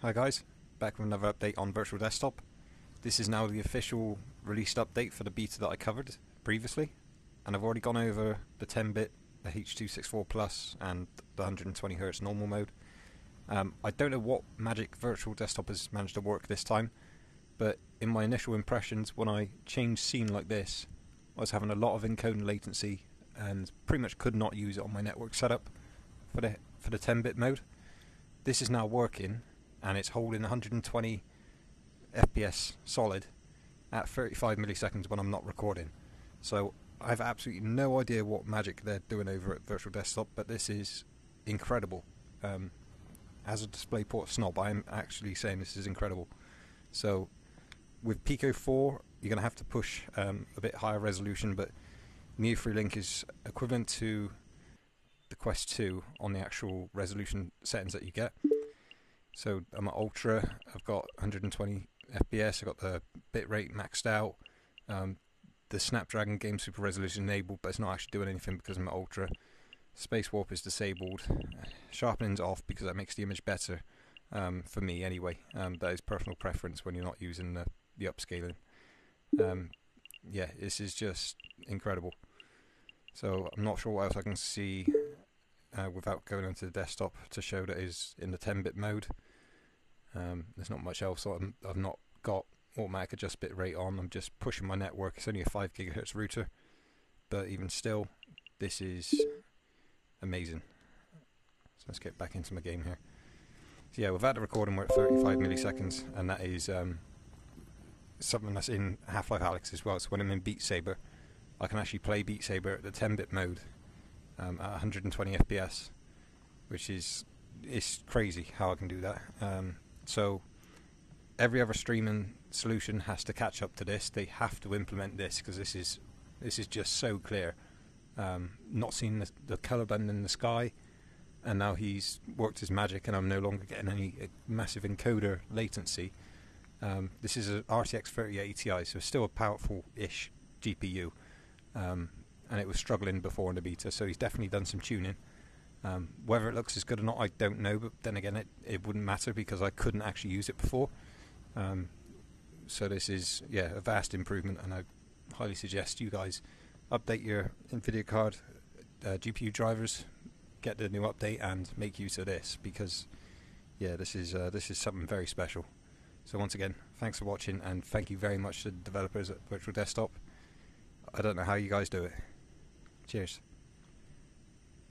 Hi guys, back with another update on Virtual Desktop. This is now the official released update for the beta that I covered previously, and I've already gone over the 10-bit, the H.264 Plus, and the 120Hz normal mode. Um, I don't know what magic Virtual Desktop has managed to work this time, but in my initial impressions, when I changed scene like this, I was having a lot of encoding latency and pretty much could not use it on my network setup for the for the 10-bit mode. This is now working, and it's holding 120 FPS solid at 35 milliseconds when I'm not recording. So I have absolutely no idea what magic they're doing over at Virtual Desktop, but this is incredible. Um, as a DisplayPort snob, I'm actually saying this is incredible. So with Pico 4, you're going to have to push um, a bit higher resolution, but Neo 3 Link is equivalent to the Quest 2 on the actual resolution settings that you get. So I'm at Ultra, I've got 120 FPS, I've got the bitrate maxed out, um, the Snapdragon Game Super Resolution enabled, but it's not actually doing anything because I'm at Ultra. Space Warp is disabled, sharpening's off because that makes the image better, um, for me anyway. Um, that is personal preference when you're not using the, the upscaling. Um, yeah, this is just incredible. So I'm not sure what else I can see uh, without going into the desktop to show that is in the 10-bit mode. Um, there's not much else. i have not got automatic adjust bit rate on. I'm just pushing my network. It's only a 5 gigahertz router, but even still, this is amazing. So let's get back into my game here. So yeah, without the recording, we're at 35 milliseconds, and that is um, something that's in Half-Life Alyx as well. So when I'm in Beat Saber, I can actually play Beat Saber at the 10-bit mode um, at 120 FPS, which is it's crazy how I can do that. Um, so every other streaming solution has to catch up to this. They have to implement this because this is this is just so clear. Um, not seeing the, the color band in the sky, and now he's worked his magic, and I'm no longer getting any uh, massive encoder latency. Um, this is a RTX 3080 Ti, so it's still a powerful-ish GPU. Um, and it was struggling before in the beta, so he's definitely done some tuning. Um, whether it looks as good or not, I don't know, but then again, it, it wouldn't matter because I couldn't actually use it before. Um, so this is, yeah, a vast improvement, and I highly suggest you guys update your NVIDIA card uh, GPU drivers, get the new update, and make use of this because, yeah, this is uh, this is something very special. So once again, thanks for watching, and thank you very much to the developers at Virtual Desktop. I don't know how you guys do it. Cheers.